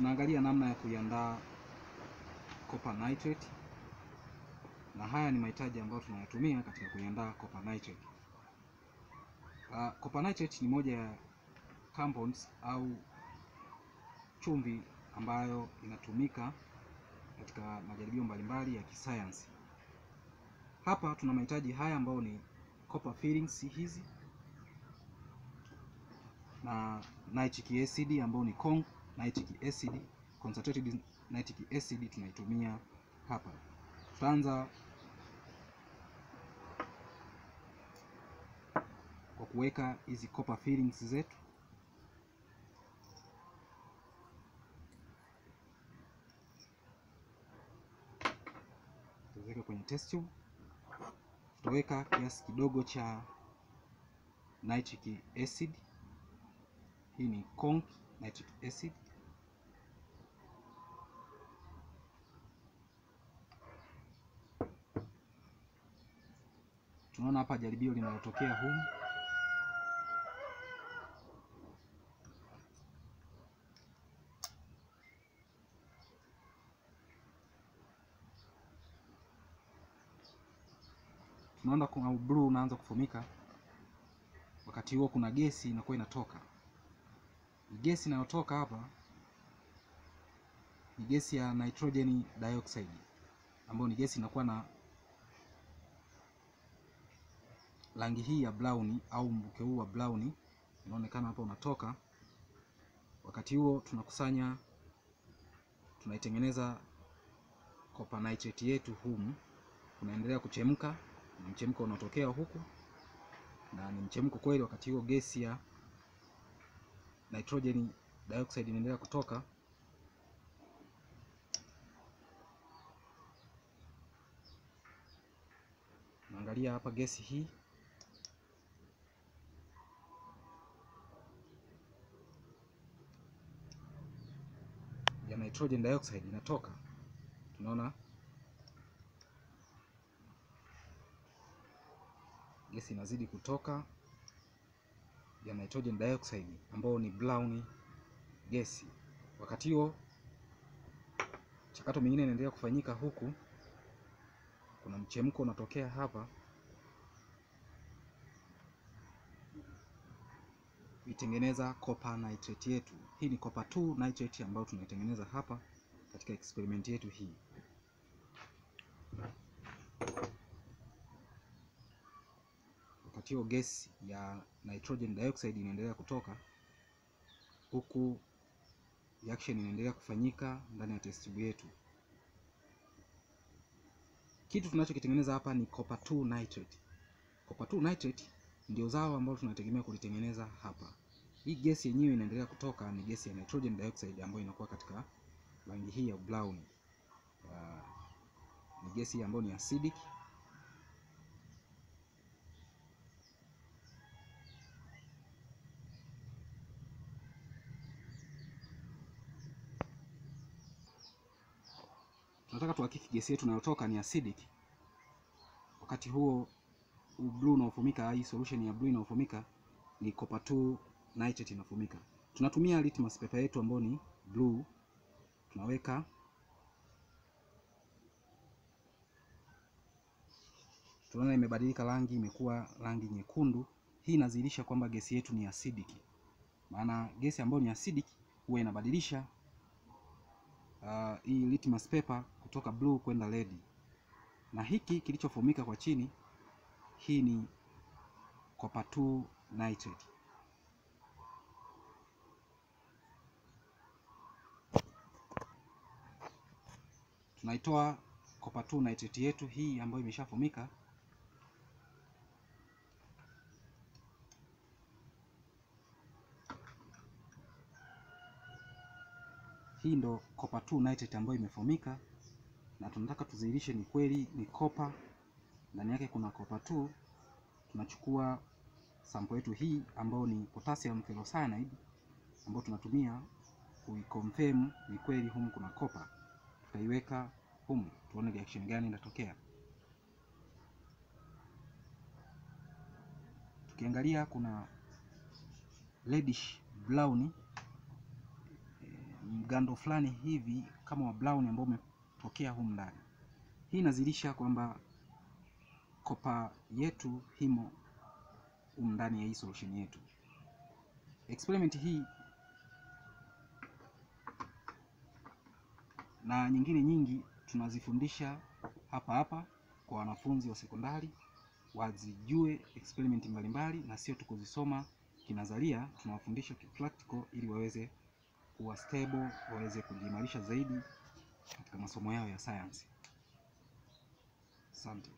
tunaangalia namna ya kuiandaa copper nitrate, na haya ni mahitaji ambayo tunayatumia katika kuiandaa copper nitrate. Uh, copper nitrate ni moja ya compounds au chumvi ambayo inatumika katika majaribio mbalimbali ya kisayansi. Hapa tuna mahitaji haya ambayo ni copper fillings hizi na nitric acid ambayo ni con nitric acid, concentrated nitric acid tunaitumia hapa. Tutaanza kwa kuweka hizi copper fillings zetu. Tutaweka kwenye test tube. Tutaweka kiasi kidogo cha nitric acid. Hii ni conc nitric acid. Tunaona hapa jaribio linalotokea humu. Tunaona kuna blue unaanza kufumika. Wakati huo kuna gesi inakuwa inatoka. Gesi inayotoka hapa ni gesi ya nitrogen dioxide ambayo ni gesi inakuwa na rangi hii ya brown au mvuke huu wa brown unaonekana hapa unatoka. Wakati huo tunakusanya, tunaitengeneza copper nitrate yetu humu, unaendelea kuchemka, na mchemko unaotokea huku na ni mchemko kweli. Wakati huo gesi ya nitrogen dioxide inaendelea kutoka. Angalia hapa gesi hii ya nitrogen dioxide inatoka, tunaona gesi inazidi kutoka ya nitrogen dioxide ambayo ni brown gesi. Wakati huo mchakato mingine inaendelea kufanyika huku, kuna mchemko unatokea hapa kuitengeneza copper nitrate yetu. Hii ni copper 2 nitrate ambayo tunaitengeneza hapa katika experiment yetu hii. Wakati huo gesi ya nitrogen dioxide inaendelea kutoka huku reaction inaendelea kufanyika ndani ya test tube yetu. Kitu tunachokitengeneza hapa ni copper 2 nitrate. Copper 2 nitrate ndio zao ambalo tunategemea kulitengeneza hapa. Hii gesi yenyewe inaendelea kutoka ni gesi ya nitrogen dioxide ambayo inakuwa katika rangi hii ya brown. Uh, ni gesi ambayo ni acidic tunataka tuhakiki gesi yetu inayotoka ni acidic. Wakati huo blue unaofumika, hii solution ya blue inaofumika ni copper 2 nitrate inafumika. Tunatumia litmus paper yetu ambayo ni blue, tunaweka tunaona imebadilika rangi, imekuwa rangi nyekundu. Hii inadhihirisha kwamba gesi yetu ni acidic, maana gesi ambayo ni acidic huwa inabadilisha uh, hii litmus paper kutoka blue kwenda red, na hiki kilichofumika kwa chini, hii ni copper 2 nitrate. Tunaitoa copper 2 nitrate yetu hii ambayo imeshafumika hii ndo copper 2 nitrate ambayo imefumika, na tunataka tuzihirishe ni kweli ni copper, ndani yake kuna copper 2. Tunachukua sampo yetu hii ambayo ni potassium ferrocyanide ambayo tunatumia kuiconfirm ni kweli humu kuna copper. Tutaiweka humu tuone reaction gani inatokea. Tukiangalia kuna reddish brown mgando fulani hivi kama wa brown ambao umetokea humu ndani. Hii inazilisha kwamba kopa yetu himo humu ndani ya hii solution yetu. Experiment hii na nyingine nyingi tunazifundisha hapa hapa kwa wanafunzi wa sekondari wazijue experiment mbalimbali, na sio tukuzisoma kinazalia, tunawafundisha kipractical ili waweze kuwa stable, waweze kujiimarisha zaidi katika masomo yao ya sayansi. Asante.